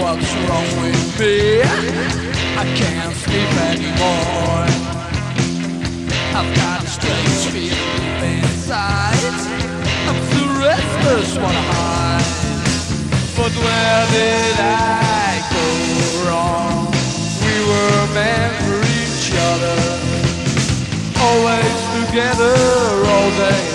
what's wrong with me. I can't sleep anymore. I've got a strange feeling inside. I'm so restless, wanna hide. But where did I go wrong? We were meant for each other, always together all day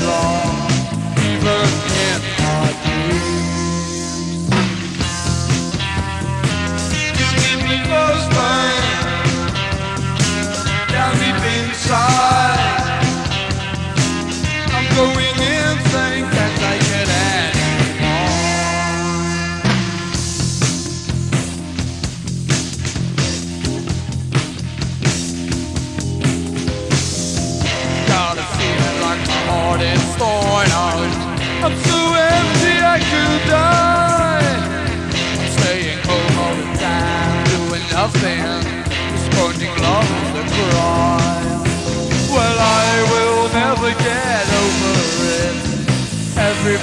I'm going insane, can't take it anymore. Got a feeling like my heart is torn out. I'm so empty I could die. I'm staying home all the time, doing nothing.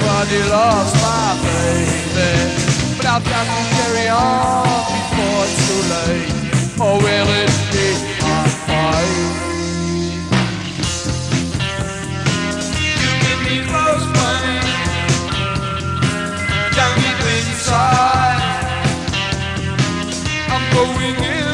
Everybody lost my baby But I've got to carry on before it's too late. Or will it be my fate? Give me close, inside. I'm going in.